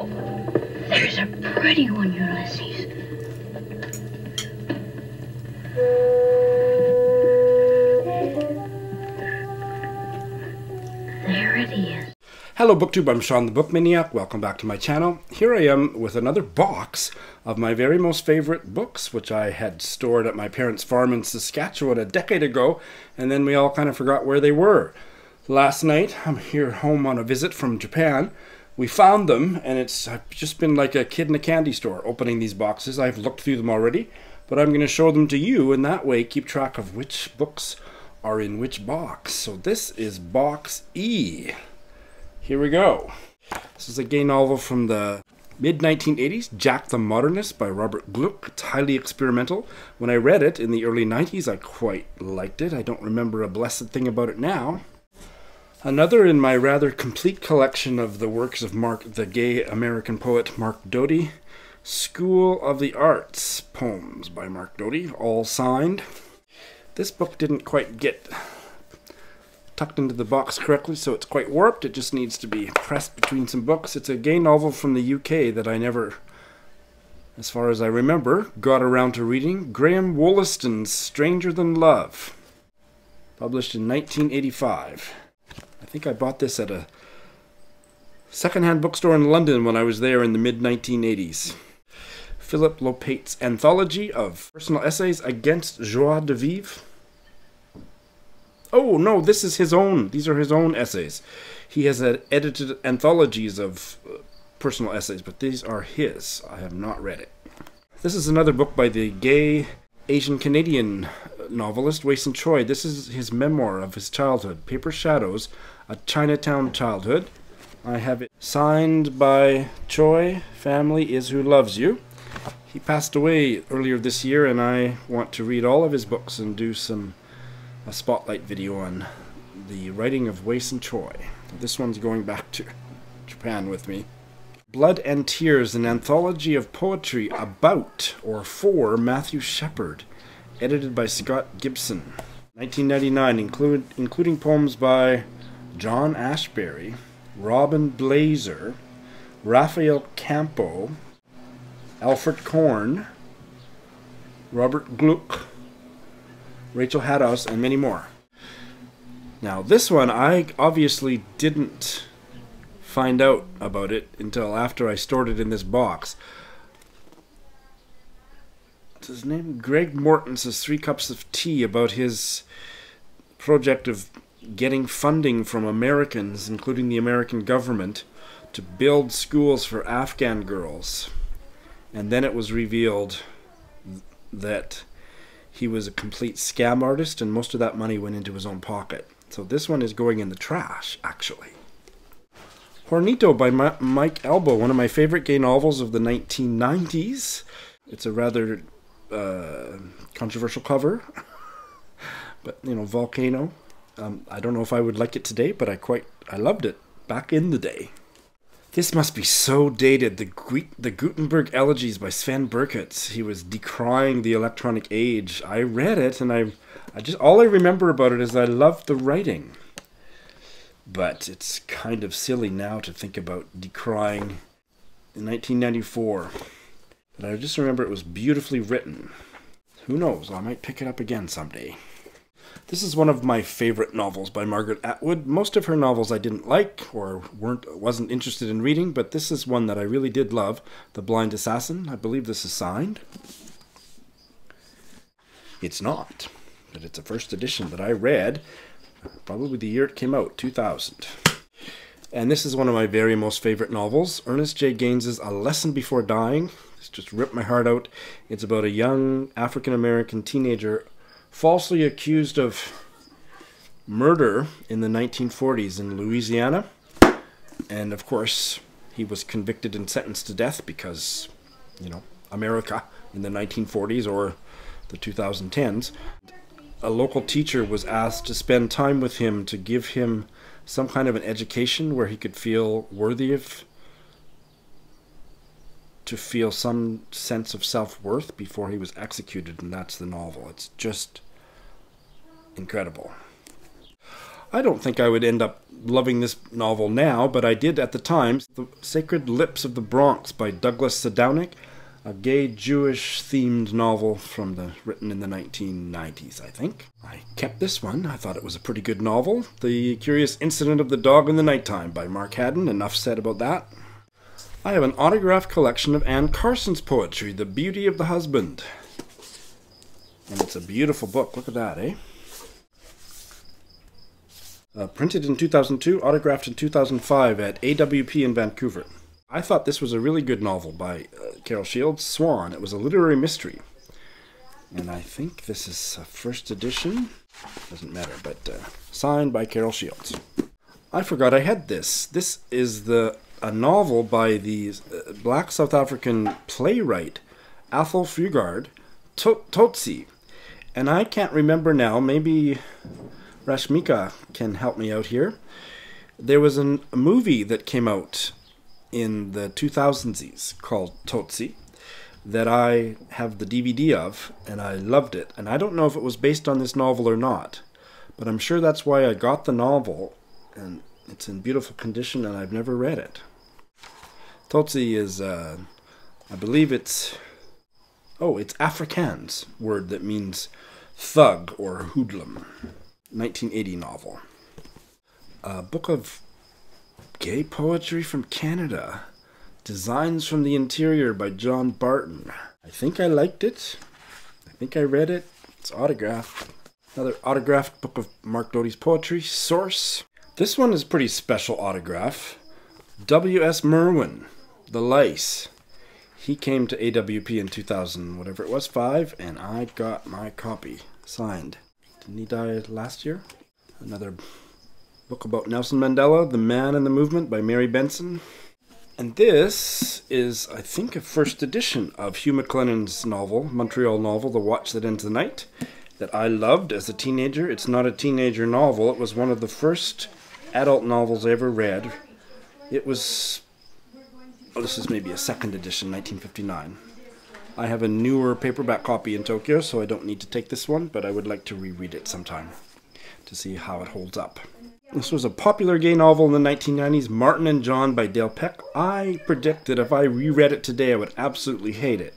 There's a pretty one, Ulysses. There it is. Hello BookTube, I'm Shawn the Book Maniac. Welcome back to my channel. Here I am with another box of my very most favorite books, which I had stored at my parents' farm in Saskatchewan a decade ago, and then we all kind of forgot where they were. Last night, I'm here home on a visit from Japan. We found them, and it's I've just been like a kid in a candy store opening these boxes. I've looked through them already, but I'm going to show them to you, and that way keep track of which books are in which box. So this is box E. Here we go. This is a gay novel from the mid 1980s, Jack the Modernist by Robert Glück. It's highly experimental. When I read it in the early 90s, I quite liked it. I don't remember a blessed thing about it now. Another in my rather complete collection of the works of Mark, the gay American poet Mark Doty, School of the Arts poems by Mark Doty, all signed. This book didn't quite get tucked into the box correctly, so it's quite warped. It just needs to be pressed between some books. It's a gay novel from the UK that I never, as far as I remember, got around to reading. Graeme Woolaston's Stranger Than Love, published in 1985. I think I bought this at a secondhand bookstore in London when I was there in the mid 1980s. Phillip Lopate's anthology of personal essays against joie de vivre. Oh no, this is his own. These are his own essays. He has uh, edited anthologies of uh, personal essays, but these are his. I have not read it. This is another book by the gay Asian Canadian novelist Wayson Choy. This is his memoir of his childhood, Paper Shadows, A Chinatown Childhood. I have it signed by Choy, Family is Who Loves You. He passed away earlier this year, and I want to read all of his books and do some a spotlight video on the writing of Wayson Choy. This one's going back to Japan with me. Blood and Tears, an anthology of poetry about or for Matthew Shepard, edited by Scott Gibson. 1999, include, including poems by John Ashbery, Robin Blaser, Rafael Campo, Alfred Corn, Robert Glück, Rachel Hadas, and many more. Now, this one, I obviously didn't find out about it until after I stored it in this box. What's his name? Greg Mortenson's Three Cups of Tea about his project of getting funding from Americans, including the American government, to build schools for Afghan girls. And then it was revealed that he was a complete scam artist, and most of that money went into his own pocket. So this one is going in the trash, actually. Hornito by Ma Mike Albo, one of my favorite gay novels of the 1990s. It's a rather uh, controversial cover, but you know, Volcano. Um, I don't know if I would like it today, but I quite I loved it back in the day. This must be so dated. The the Gutenberg Elegies by Sven Birkerts. He was decrying the electronic age. I read it, and I, I just all I remember about it is I loved the writing. But it's kind of silly now to think about decrying in 1994. But I just remember it was beautifully written. Who knows? I might pick it up again someday. This is one of my favorite novels by Margaret Atwood. Most of her novels I didn't like or weren't wasn't interested in reading, but this is one that I really did love, The Blind Assassin. I believe this is signed. It's not, but it's a first edition that I read probably the year it came out, 2000. And this is one of my very most favorite novels, Ernest J. Gaines's A Lesson Before Dying. This just ripped my heart out. It's about a young African American teenager falsely accused of murder in the 1940s in Louisiana. And of course, he was convicted and sentenced to death because, you know, America in the 1940s or the 2010s. A local teacher was asked to spend time with him to give him some kind of an education where he could feel worthy of to feel some sense of self-worth before he was executed and that's the novel it's just incredible I don't think I would end up loving this novel now, but I did at the time. The Sacred Lips of the Bronx by Douglas Sadownick, a gay Jewish themed novel from the written in the 1990s, I think. I kept this one. I thought it was a pretty good novel. The Curious Incident of the Dog in the Nighttime by Mark Haddon. Enough said about that. I have an autographed collection of Anne Carson's poetry, The Beauty of the Husband. And it's a beautiful book. Look at that, eh? Uh, printed in 2002, autographed in 2005 at AWP in Vancouver. I thought this was a really good novel by uh, Carol Shields, Swan. It was a literary mystery. And I think this is a first edition. Doesn't matter, but uh, signed by Carol Shields. I forgot I had this. This is the a novel by the uh, black South African playwright Athol Fugard, to- Tsotsi. And I can't remember now, maybe Rashmika can help me out here. There was an, a movie that came out in the 2000s called Tsotsi that I have the DVD of, and I loved it. And I don't know if it was based on this novel or not, but I'm sure that's why I got the novel, and it's in beautiful condition, and I've never read it. Tsotsi is, uh, I believe it's, oh, it's Afrikaans word that means thug or hoodlum. 1980 novel. A book of gay poetry from Canada. Designs from the Interior by John Barton. I think I liked it. I think I read it. It's autographed. Another autographed book of Mark Doty's poetry. Source. This one is pretty special autograph. W.S. Merwin, The Lice. He came to AWP in 2000, whatever it was, 5, and I got my copy signed. Didn't he die last year? Another book about Nelson Mandela, The Man and the Movement by Mary Benson. And this is, I think, a first edition of Hugh MacLennan's novel, Montreal novel, The Watch That Ends the Night, that I loved as a teenager. It's not a teenager novel, it was one of the first adult novels I ever read. It was, this is maybe a second edition, 1959. I have a newer paperback copy in Tokyo, so I don't need to take this one, but I would like to reread it sometime to see how it holds up. This was a popular gay novel in the 1990s, Martin and John by Dale Peck. I predict that if I reread it today, I would absolutely hate it.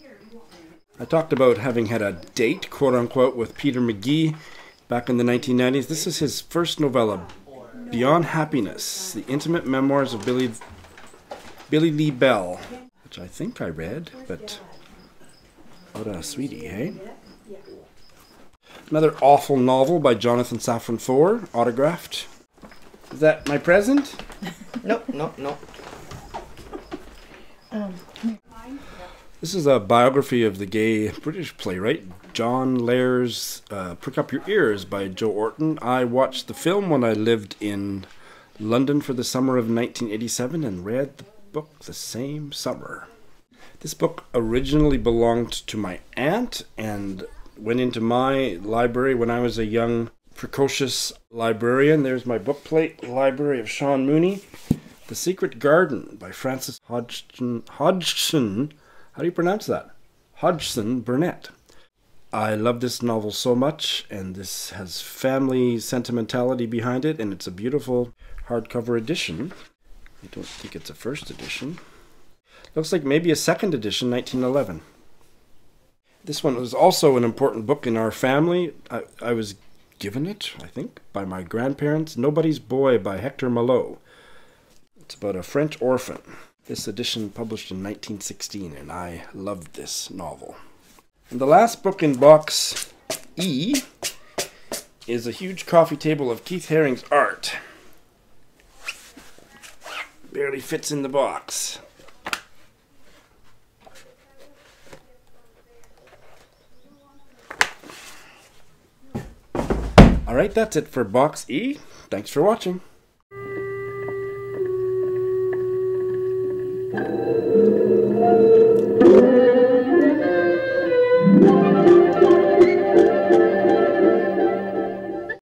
I talked about having had a date, quote unquote, with Peter McGehee back in the 1990s. This is his first novella, Beyond Happiness, the intimate memoirs of Billy, Billy Lee Bell, which I think I read, but what a sweetie, hey? Another awful novel by Jonathan Safran Foer, autographed. Is that my present? Nope, nope, nope. This is a biography of the gay British playwright John Lahr's uh, Prick Up Your Ears by Joe Orton. I watched the film when I lived in London for the summer of 1987 and read the book the same summer. This book originally belonged to my aunt and went into my library when I was a young, precocious librarian. There's my bookplate, Library of Shawn Mooney. The Secret Garden by Frances Hodgson. Hodgson. How do you pronounce that? Hodgson Burnett. I love this novel so much, and this has family sentimentality behind it, and it's a beautiful hardcover edition. I don't think it's a first edition. Looks like maybe a second edition, 1911. This one was also an important book in our family. I, I was given it, I think, by my grandparents. Nobody's Boy by Hector Malot. It's about a French orphan. This edition published in 1916, and I loved this novel. And the last book in box E is a huge coffee table of Keith Haring's art. Barely fits in the box. Alright, that's it for box E. Thanks for watching.